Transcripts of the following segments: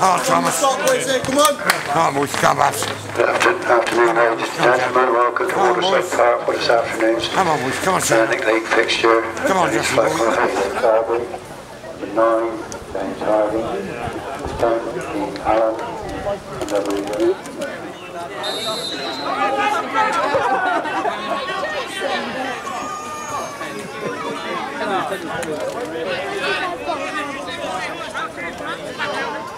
Oh, Thomas. Stop, come on. Come on, boys, come on. Good after- afternoon, ladies and gentlemen. Welcome to Waterside. Park for this afternoon's Come on, boys, come on, son. Hellenic League fixture. Come on, James Jesse, Flackwell, boys. Hayden Carberry. Number nine, James Harvey. Ten, Dean Allen. And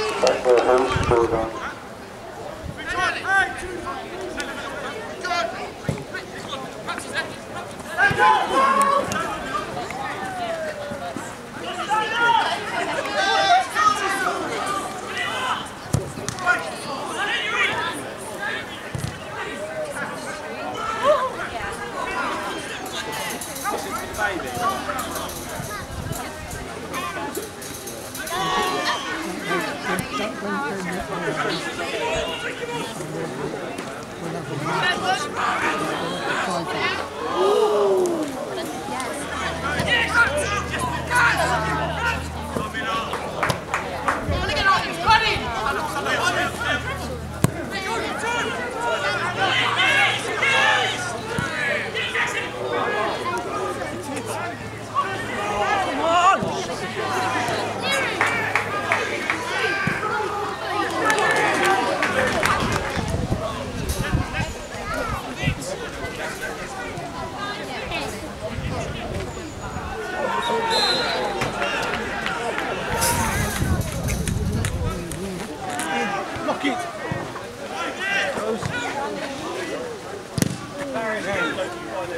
goal, Flackwell Hills, scored on. Keep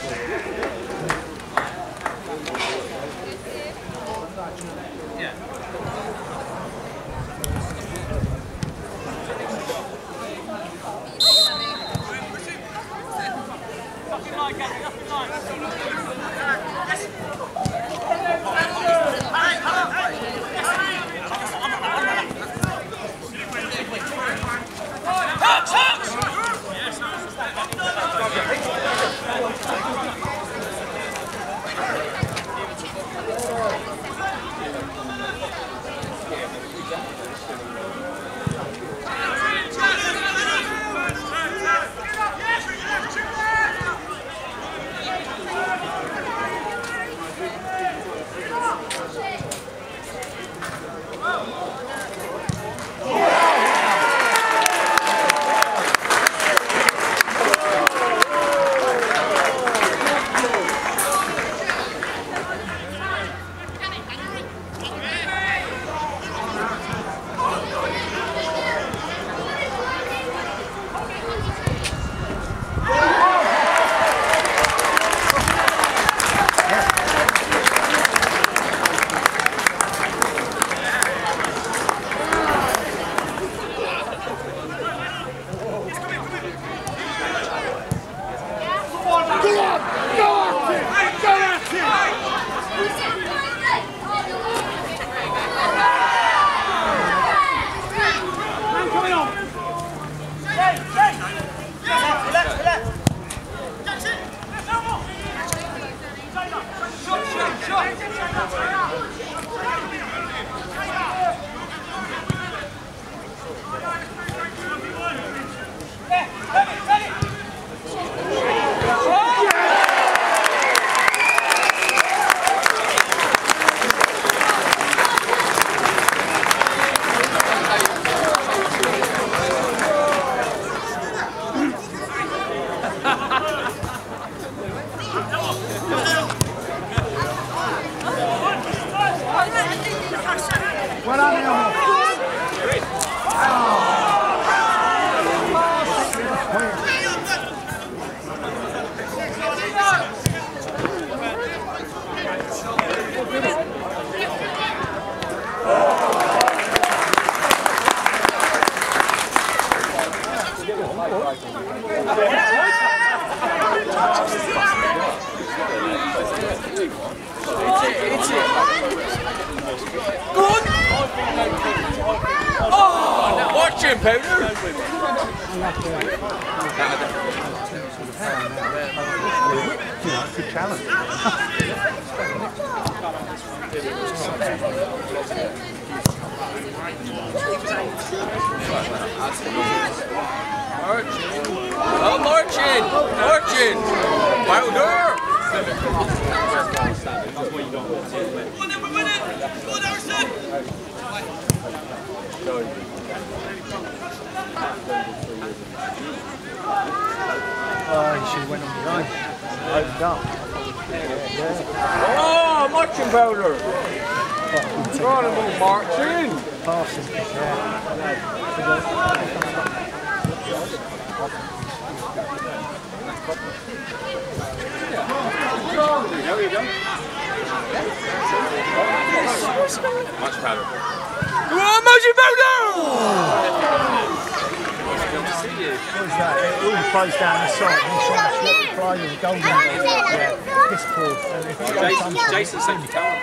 player. It's it. Go on. Watch him, Powder. Good challenge. Oh, marching. Marching. Powder. Go on, then, we're winning. Go on, Harrison. Oh, he should have went on the line. Opened up. Oh, ah, marching powder. Go on, and move marching. Passing. Yeah. Much powder. Go on, marching powder. Ah, It all plays down the side. He's trying to slip the fly with a golden yeah. Piss poor. Jason, Jason said you can't.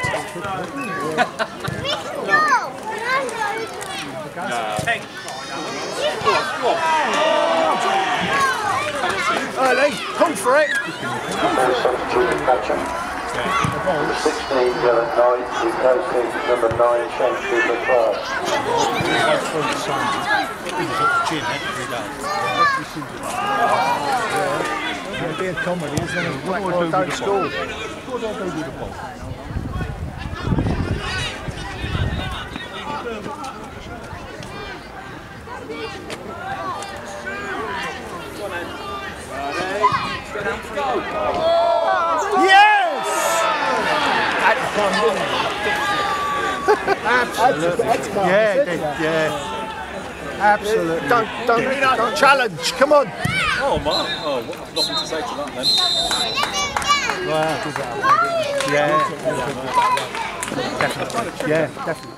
Early. Come for it. Number 17, Thatcham. 16, Dylan Knight, replacing number 9, Shanksville Clark. It'd be a comedy, isn't it? Black Rock don't score. What do I do with the ball? Yes! That's fun, Absolutely. yeah, they- yeah. Absolutely. Don't, don't, don't challenge. Come on. Oh, my. Oh, what- nothing to say to that then. Wow. Yeah. Definitely. Yeah, definitely.